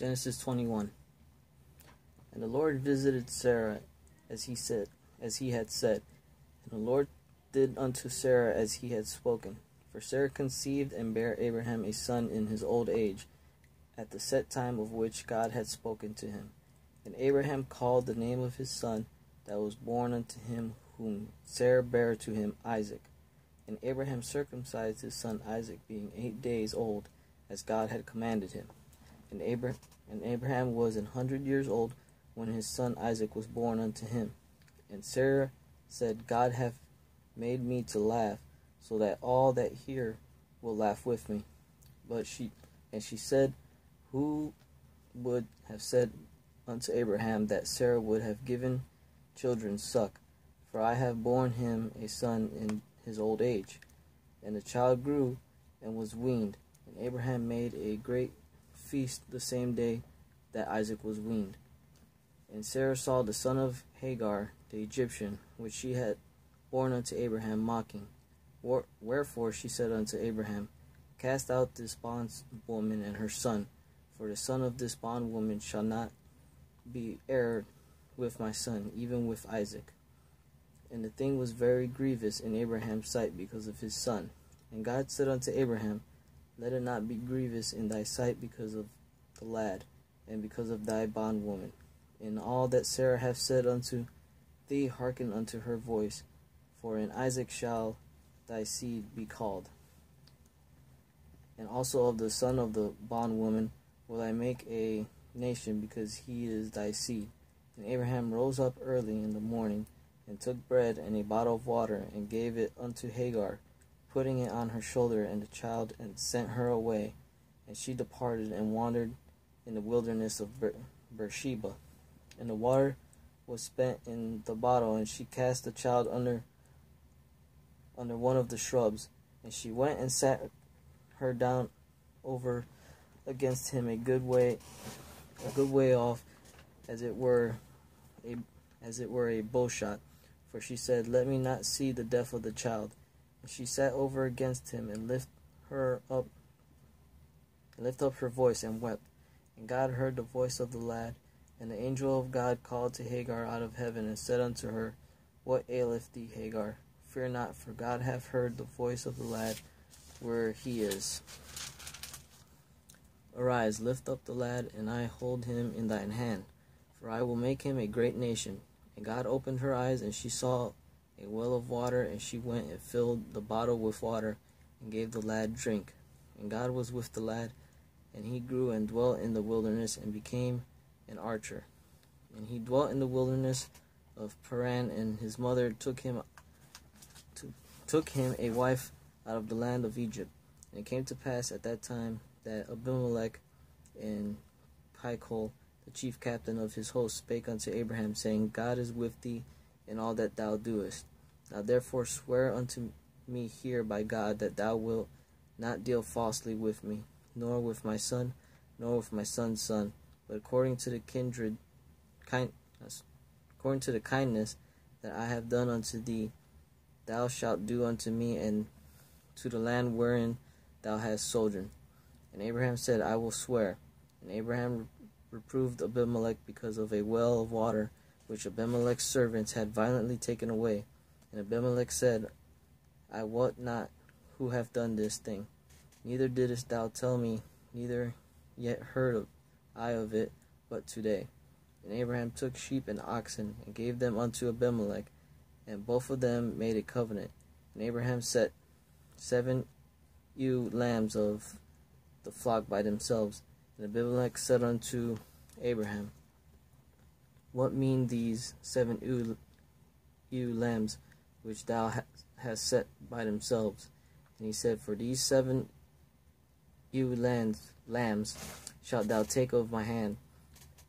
Genesis 21. And the Lord visited Sarah as he said, as he had said, and the Lord did unto Sarah as he had spoken. For Sarah conceived and bare Abraham a son in his old age, at the set time of which God had spoken to him. And Abraham called the name of his son that was born unto him, whom Sarah bare to him, Isaac. And Abraham circumcised his son Isaac, being eight days old, as God had commanded him. And, Abra- and Abraham was an hundred years old when his son Isaac was born unto him. And Sarah said, God hath made me to laugh, so that all that hear will laugh with me. But she and she said, Who would have said unto Abraham that Sarah would have given children suck? For I have borne him a son in his old age. And the child grew and was weaned. And Abraham made a great feast the same day that Isaac was weaned. And Sarah saw the son of Hagar the Egyptian, which she had borne unto Abraham, mocking. Wherefore she said unto Abraham, Cast out this bondwoman and her son, for the son of this bondwoman shall not be heir with my son, even with Isaac. And the thing was very grievous in Abraham's sight because of his son. And God said unto Abraham, let it not be grievous in thy sight because of the lad, and because of thy bondwoman. In all that Sarah hath said unto thee, hearken unto her voice, for in Isaac shall thy seed be called. And also of the son of the bondwoman will I make a nation, because he is thy seed. And Abraham rose up early in the morning, and took bread and a bottle of water, and gave it unto Hagar, putting it on her shoulder and the child, and sent her away. And she departed and wandered in the wilderness of Ber- Beersheba. And the water was spent in the bottle, and she cast the child under under one of the shrubs. And she went and sat her down over against him a good way a good way off, as it were a as it were a bow shot. For she said, Let me not see the death of the child. She sat over against him and lift her up lift up her voice and wept. And God heard the voice of the lad, and the angel of God called to Hagar out of heaven and said unto her, What aileth thee, Hagar? Fear not, for God hath heard the voice of the lad where he is. Arise, lift up the lad, and I hold him in thine hand, for I will make him a great nation. And God opened her eyes, and she saw a well of water, and she went and filled the bottle with water and gave the lad drink. And God was with the lad, and he grew and dwelt in the wilderness and became an archer. And he dwelt in the wilderness of Paran, and his mother took him to, took him a wife out of the land of Egypt. And it came to pass at that time that Abimelech and Phicol, the chief captain of his host, spake unto Abraham, saying, God is with thee in all that thou doest. Now therefore swear unto me here by God that thou wilt not deal falsely with me, nor with my son, nor with my son's son, but according to the kindred kind according to the kindness that I have done unto thee, thou shalt do unto me and to the land wherein thou hast sojourned. And Abraham said, I will swear. And Abraham reproved Abimelech because of a well of water which Abimelech's servants had violently taken away. And Abimelech said, I wot not who hath done this thing. Neither didst thou tell me, neither yet heard of I of it, but today. And Abraham took sheep and oxen, and gave them unto Abimelech, and both of them made a covenant. And Abraham set seven ewe lambs of the flock by themselves. And Abimelech said unto Abraham, What mean these seven ewe, lambs which thou hast set by themselves? And he said, For these seven ewe lambs, lambs shalt thou take of my hand,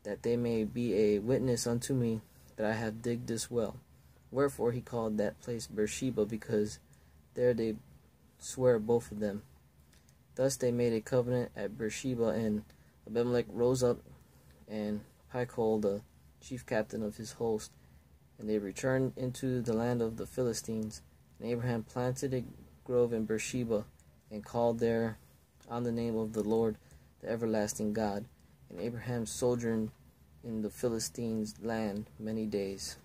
that they may be a witness unto me that I have digged this well. Wherefore he called that place Beersheba, because there they swear both of them. Thus they made a covenant at Beersheba, and Abimelech rose up, and Phicol, the chief captain of his host, and they returned into the land of the Philistines. And Abraham planted a grove in Beersheba, and called there on the name of the Lord, the everlasting God. And Abraham sojourned in the Philistines' land many days.